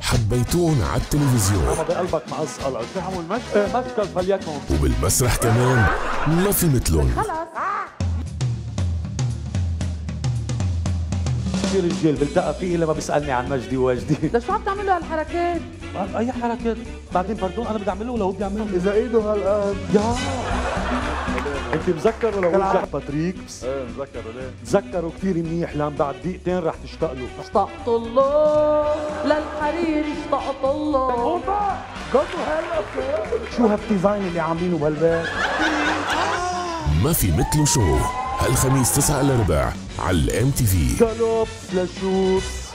حبيتون على التلفزيون. أنا بقلبك معصقل شو عمل مشكل مشكل فليكن وبالمسرح كمان. ما في مثلهم. في رجال بلتقى فيه لما بيسألني عن مجدي ووجدي. ده شو عم تعملوا هالحركات؟ أي حركات؟ بعدين باردون أنا بدي أعمله ولا هو بده يعمله إذا إيده هالقد. يا انت مذكر ولا وجهك باتريك إيه مذكر ليه؟ تذكروا كثير منيح لأن بعد دقيقتين رح تشتاق له اشتقت الله للحرير اشتقت الله. شو هالديزاين اللي عاملينه بهالبيت؟ ما في مثله شو. هالخميس 9 الا ربع على الام تي في كالوبس لشوبس.